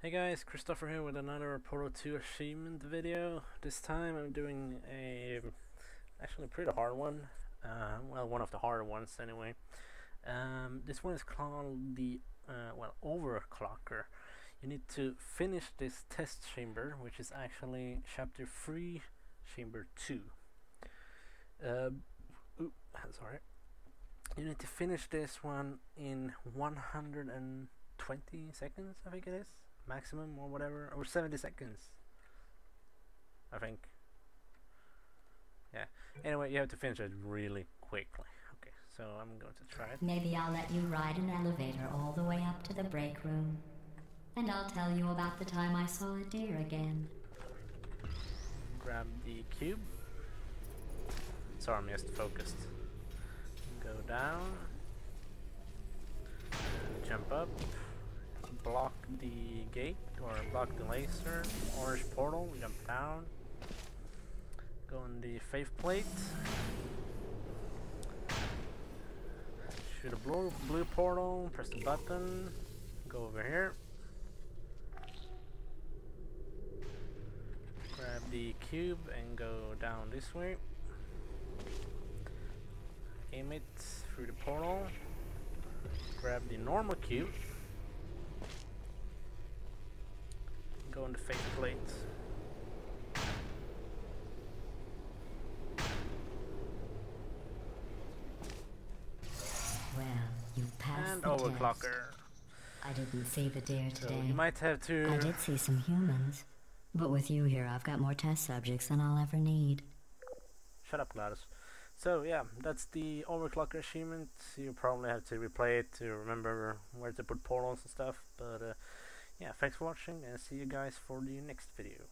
Hey guys, Christopher here with another Portal 2 achievement video. This time I'm doing a actually pretty hard one. Uh, well, one of the harder ones anyway. Um, this one is called the uh, well Overclocker. You need to finish this test chamber, which is actually chapter 3, chamber 2. Uh, ooh, sorry. You need to finish this one in 120 seconds, I think it is maximum or whatever, or 70 seconds. I think. Yeah. Anyway, you have to finish it really quickly. Okay, so I'm going to try it. Maybe I'll let you ride an elevator all the way up to the break room. And I'll tell you about the time I saw a deer again. Grab the cube. Sorry, I'm just focused. Go down. Jump up block the gate or block the laser. Orange portal, jump down. Go in the faith plate. Shoot a blue, blue portal, press the button, go over here. Grab the cube and go down this way. Aim it through the portal. Grab the normal cube go into faith plates. Well, you passed and the overclocker. Test. I didn't see the deer today. So you might have to. I did see some humans, but with you here, I've got more test subjects than I'll ever need. Shut up, GLaDOS. So yeah, that's the overclocker achievement. You probably have to replay it to remember where to put portals and stuff. But uh, yeah, thanks for watching and see you guys for the next video.